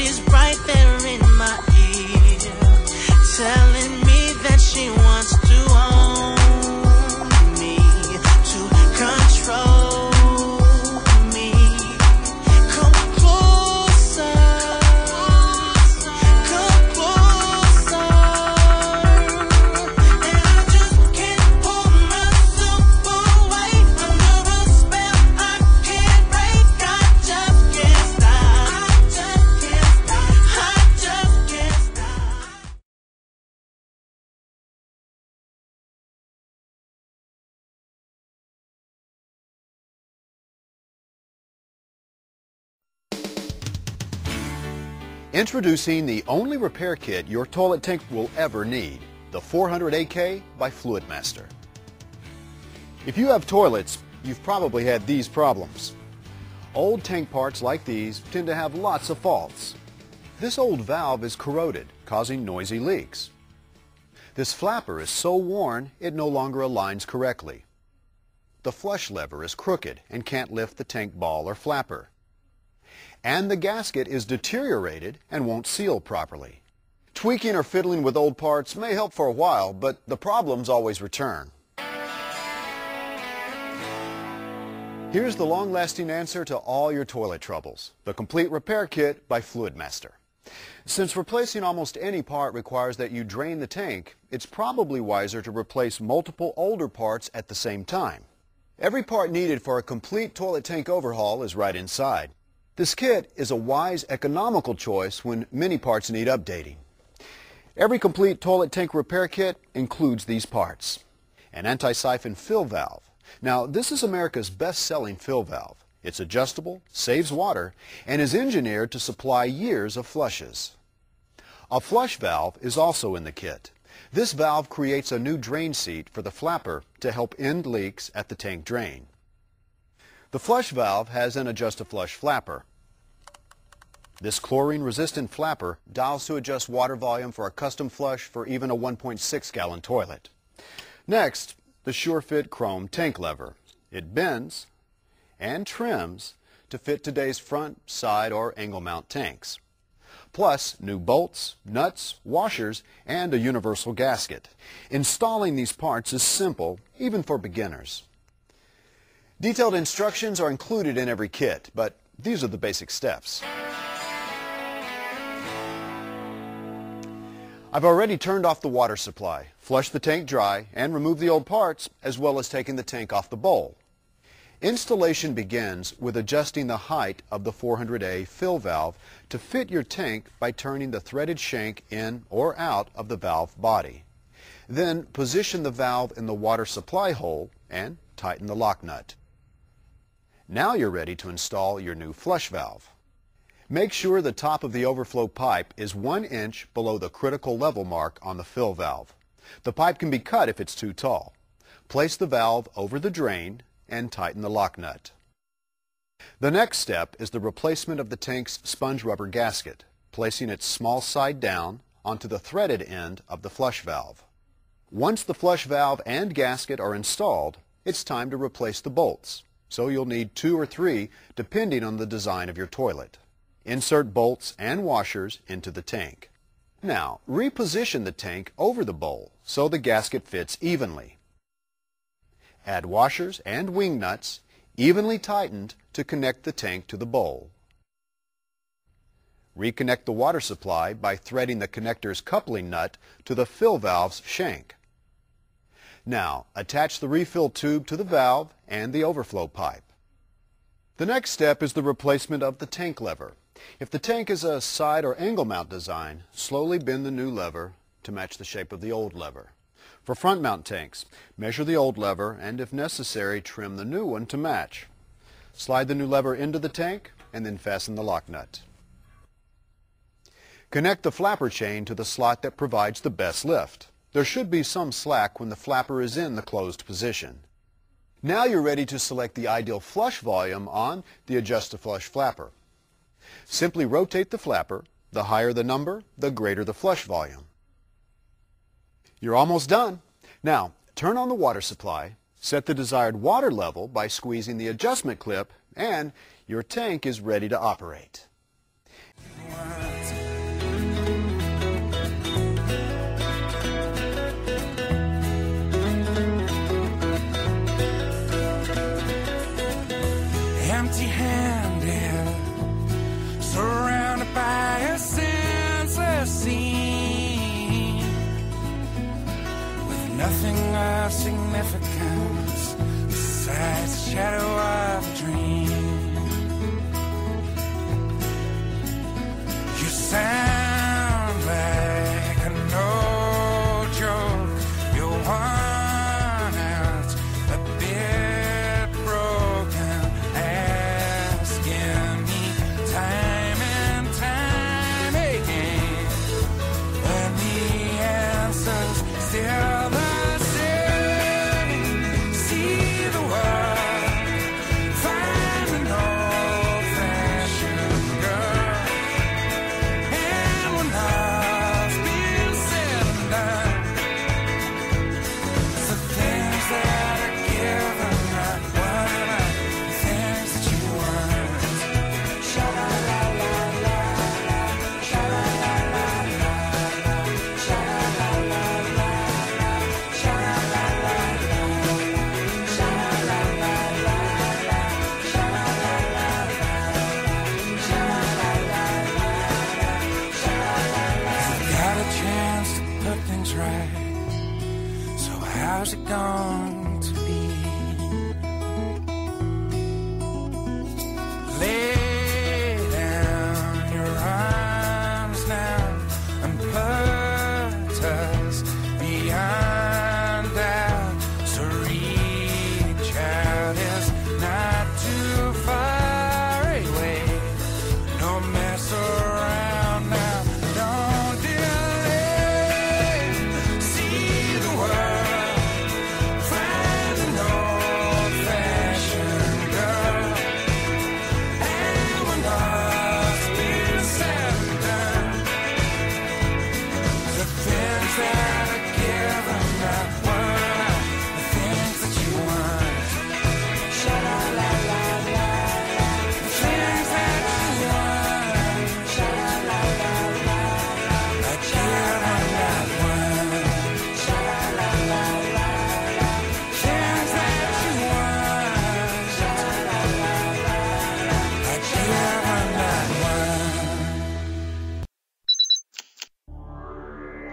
she's right there in my ear, telling Introducing the only repair kit your toilet tank will ever need, the 400AK by Fluidmaster. If you have toilets, you've probably had these problems. Old tank parts like these tend to have lots of faults. This old valve is corroded, causing noisy leaks. This flapper is so worn it no longer aligns correctly. The flush lever is crooked and can't lift the tank ball or flapper and the gasket is deteriorated and won't seal properly. Tweaking or fiddling with old parts may help for a while, but the problems always return. Here's the long-lasting answer to all your toilet troubles, the Complete Repair Kit by Fluidmaster. Since replacing almost any part requires that you drain the tank, it's probably wiser to replace multiple older parts at the same time. Every part needed for a complete toilet tank overhaul is right inside. This kit is a wise, economical choice when many parts need updating. Every complete toilet tank repair kit includes these parts. An anti-siphon fill valve. Now, this is America's best-selling fill valve. It's adjustable, saves water, and is engineered to supply years of flushes. A flush valve is also in the kit. This valve creates a new drain seat for the flapper to help end leaks at the tank drain. The flush valve has an adjust-to-flush flapper. This chlorine-resistant flapper dials to adjust water volume for a custom flush for even a 1.6 gallon toilet. Next, the SureFit Chrome tank lever. It bends and trims to fit today's front, side, or angle mount tanks. Plus, new bolts, nuts, washers, and a universal gasket. Installing these parts is simple, even for beginners. Detailed instructions are included in every kit, but these are the basic steps. I've already turned off the water supply, flushed the tank dry, and removed the old parts, as well as taking the tank off the bowl. Installation begins with adjusting the height of the 400A fill valve to fit your tank by turning the threaded shank in or out of the valve body. Then position the valve in the water supply hole and tighten the lock nut. Now you're ready to install your new flush valve. Make sure the top of the overflow pipe is one inch below the critical level mark on the fill valve. The pipe can be cut if it's too tall. Place the valve over the drain and tighten the lock nut. The next step is the replacement of the tank's sponge rubber gasket, placing its small side down onto the threaded end of the flush valve. Once the flush valve and gasket are installed, it's time to replace the bolts, so you'll need two or three depending on the design of your toilet. Insert bolts and washers into the tank. Now, reposition the tank over the bowl so the gasket fits evenly. Add washers and wing nuts, evenly tightened to connect the tank to the bowl. Reconnect the water supply by threading the connector's coupling nut to the fill valve's shank. Now, attach the refill tube to the valve and the overflow pipe. The next step is the replacement of the tank lever. If the tank is a side or angle mount design, slowly bend the new lever to match the shape of the old lever. For front mount tanks, measure the old lever and if necessary, trim the new one to match. Slide the new lever into the tank and then fasten the lock nut. Connect the flapper chain to the slot that provides the best lift. There should be some slack when the flapper is in the closed position. Now you're ready to select the ideal flush volume on the Adjust to Flush flapper. Simply rotate the flapper. The higher the number, the greater the flush volume. You're almost done. Now, turn on the water supply, set the desired water level by squeezing the adjustment clip, and your tank is ready to operate. of significance besides the shadow of a dream. You sang.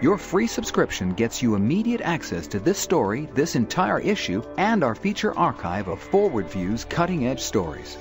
Your free subscription gets you immediate access to this story, this entire issue, and our feature archive of forward views cutting edge stories.